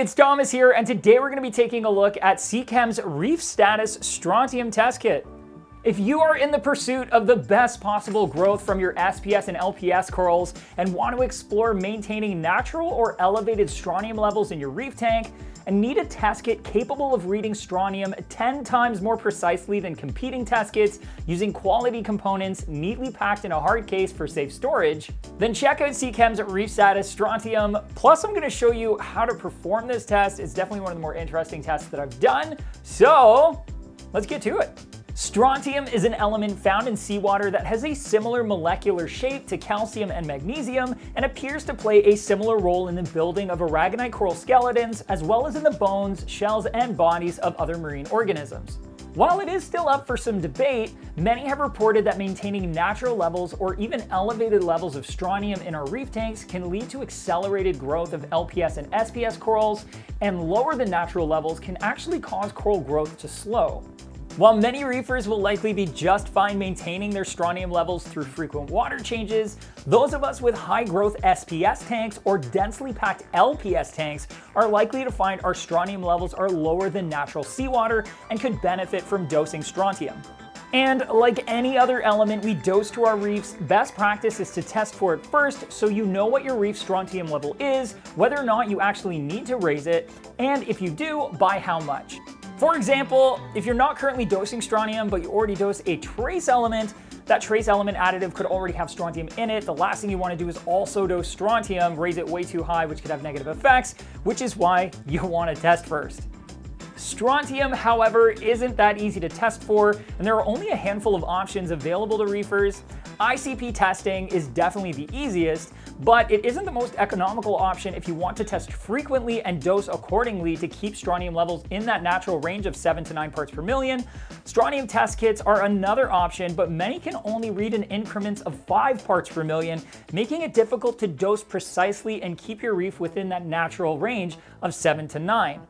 it's Thomas here, and today we're going to be taking a look at Seachem's Reef Status Strontium Test Kit. If you are in the pursuit of the best possible growth from your SPS and LPS corals and want to explore maintaining natural or elevated strontium levels in your reef tank, and need a test kit capable of reading strontium 10 times more precisely than competing test kits using quality components neatly packed in a hard case for safe storage, then check out Seachem's Reef Status Strontium. Plus, I'm gonna show you how to perform this test. It's definitely one of the more interesting tests that I've done. So let's get to it. Strontium is an element found in seawater that has a similar molecular shape to calcium and magnesium and appears to play a similar role in the building of aragonite coral skeletons as well as in the bones, shells, and bodies of other marine organisms. While it is still up for some debate, many have reported that maintaining natural levels or even elevated levels of strontium in our reef tanks can lead to accelerated growth of LPS and SPS corals, and lower than natural levels can actually cause coral growth to slow. While many reefers will likely be just fine maintaining their strontium levels through frequent water changes, those of us with high growth SPS tanks or densely packed LPS tanks are likely to find our strontium levels are lower than natural seawater and could benefit from dosing strontium. And like any other element we dose to our reefs, best practice is to test for it first so you know what your reef strontium level is, whether or not you actually need to raise it, and if you do, by how much. For example, if you're not currently dosing strontium, but you already dose a trace element, that trace element additive could already have strontium in it. The last thing you want to do is also dose strontium, raise it way too high, which could have negative effects, which is why you want to test first. Strontium, however, isn't that easy to test for, and there are only a handful of options available to reefers. ICP testing is definitely the easiest, but it isn't the most economical option if you want to test frequently and dose accordingly to keep strontium levels in that natural range of 7 to 9 parts per million. Strontium test kits are another option, but many can only read in increments of 5 parts per million, making it difficult to dose precisely and keep your reef within that natural range of 7 to 9.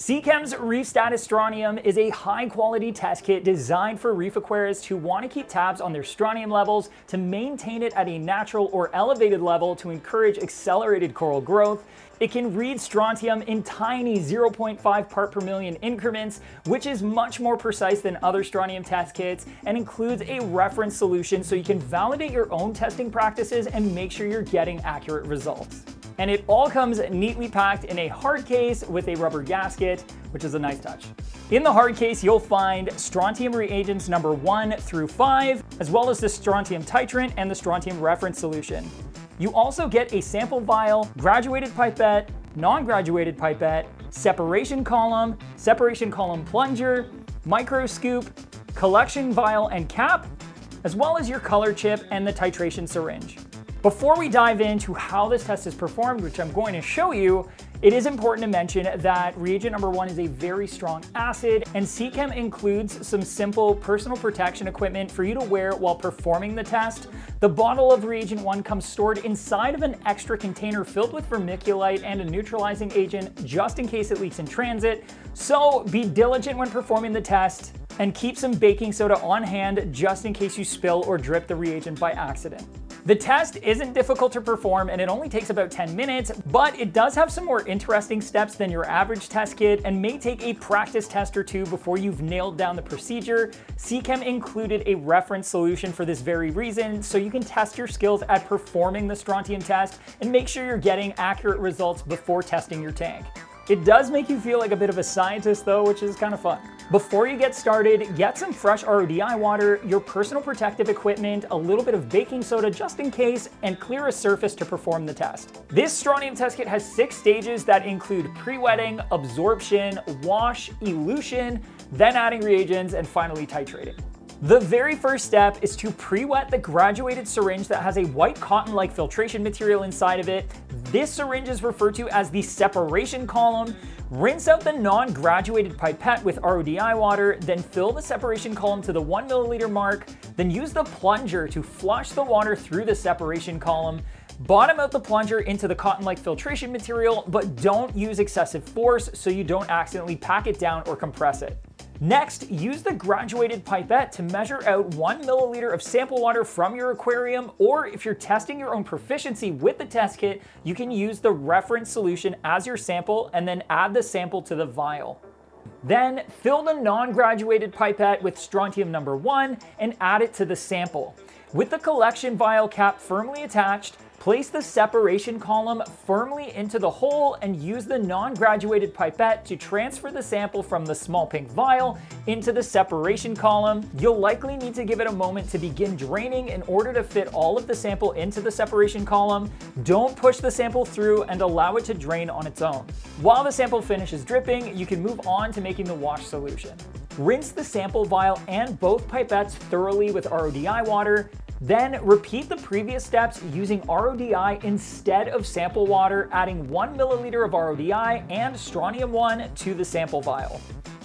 Seachem's Reef Status Strontium is a high quality test kit designed for reef aquarists who want to keep tabs on their strontium levels to maintain it at a natural or elevated level to encourage accelerated coral growth. It can read strontium in tiny 0.5 part per million increments, which is much more precise than other strontium test kits and includes a reference solution so you can validate your own testing practices and make sure you're getting accurate results and it all comes neatly packed in a hard case with a rubber gasket, which is a nice touch. In the hard case, you'll find strontium reagents number one through five, as well as the strontium titrant and the strontium reference solution. You also get a sample vial, graduated pipette, non-graduated pipette, separation column, separation column plunger, micro scoop, collection vial and cap, as well as your color chip and the titration syringe. Before we dive into how this test is performed, which I'm going to show you, it is important to mention that reagent number one is a very strong acid, and Seachem includes some simple personal protection equipment for you to wear while performing the test. The bottle of reagent one comes stored inside of an extra container filled with vermiculite and a neutralizing agent just in case it leaks in transit. So be diligent when performing the test and keep some baking soda on hand just in case you spill or drip the reagent by accident. The test isn't difficult to perform and it only takes about 10 minutes, but it does have some more interesting steps than your average test kit and may take a practice test or two before you've nailed down the procedure. Seachem included a reference solution for this very reason, so you can test your skills at performing the strontium test and make sure you're getting accurate results before testing your tank. It does make you feel like a bit of a scientist though, which is kind of fun. Before you get started, get some fresh RODI water, your personal protective equipment, a little bit of baking soda just in case, and clear a surface to perform the test. This strontium test kit has six stages that include pre-wetting, absorption, wash, elution, then adding reagents, and finally titrating. The very first step is to pre-wet the graduated syringe that has a white cotton-like filtration material inside of it. This syringe is referred to as the separation column. Rinse out the non-graduated pipette with RODI water, then fill the separation column to the one milliliter mark, then use the plunger to flush the water through the separation column. Bottom out the plunger into the cotton-like filtration material, but don't use excessive force so you don't accidentally pack it down or compress it. Next, use the graduated pipette to measure out one milliliter of sample water from your aquarium, or if you're testing your own proficiency with the test kit, you can use the reference solution as your sample and then add the sample to the vial. Then fill the non-graduated pipette with strontium number one and add it to the sample. With the collection vial cap firmly attached, Place the separation column firmly into the hole and use the non-graduated pipette to transfer the sample from the small pink vial into the separation column. You'll likely need to give it a moment to begin draining in order to fit all of the sample into the separation column. Don't push the sample through and allow it to drain on its own. While the sample finishes dripping, you can move on to making the wash solution. Rinse the sample vial and both pipettes thoroughly with RODI water, then repeat the previous steps using RODI instead of sample water, adding 1 milliliter of RODI and strontium 1 to the sample vial.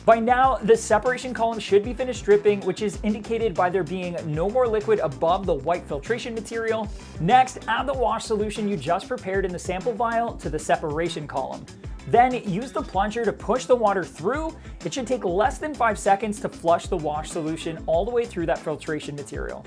By now, the separation column should be finished dripping, which is indicated by there being no more liquid above the white filtration material. Next, add the wash solution you just prepared in the sample vial to the separation column. Then use the plunger to push the water through. It should take less than 5 seconds to flush the wash solution all the way through that filtration material.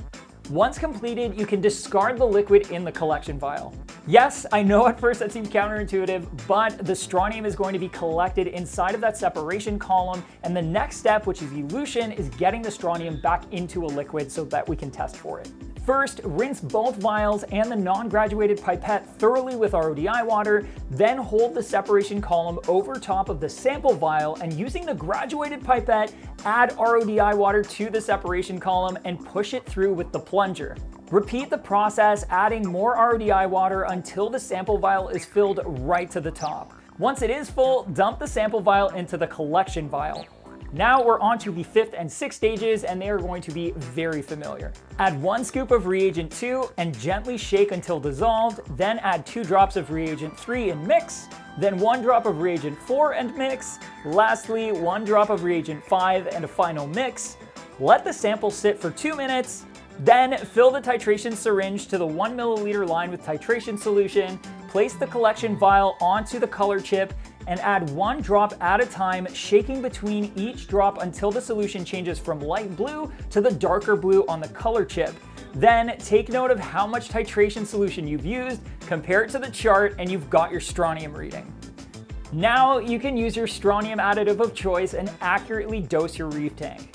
Once completed, you can discard the liquid in the collection vial. Yes, I know at first that seems counterintuitive, but the strontium is going to be collected inside of that separation column, and the next step, which is elution, is getting the strontium back into a liquid so that we can test for it. First, rinse both vials and the non-graduated pipette thoroughly with RODI water, then hold the separation column over top of the sample vial and using the graduated pipette, add RODI water to the separation column and push it through with the plunger. Repeat the process, adding more RODI water until the sample vial is filled right to the top. Once it is full, dump the sample vial into the collection vial. Now we're on to the fifth and sixth stages and they are going to be very familiar. Add one scoop of reagent two and gently shake until dissolved, then add two drops of reagent three and mix, then one drop of reagent four and mix, lastly one drop of reagent five and a final mix. Let the sample sit for two minutes, then fill the titration syringe to the one milliliter line with titration solution, place the collection vial onto the color chip, and add one drop at a time, shaking between each drop until the solution changes from light blue to the darker blue on the color chip. Then take note of how much titration solution you've used, compare it to the chart, and you've got your strontium reading. Now you can use your strontium additive of choice and accurately dose your reef tank.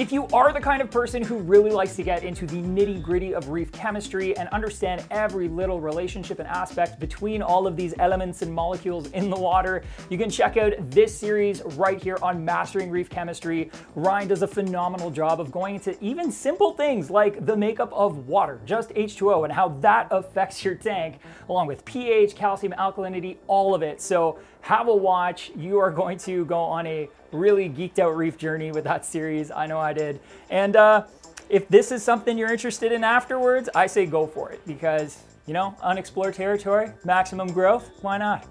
If you are the kind of person who really likes to get into the nitty gritty of reef chemistry and understand every little relationship and aspect between all of these elements and molecules in the water, you can check out this series right here on Mastering Reef Chemistry. Ryan does a phenomenal job of going into even simple things like the makeup of water, just H2O, and how that affects your tank, along with pH, calcium, alkalinity, all of it. So have a watch. You are going to go on a really geeked out reef journey with that series. I know I did. And uh, if this is something you're interested in afterwards, I say go for it because, you know, unexplored territory, maximum growth, why not?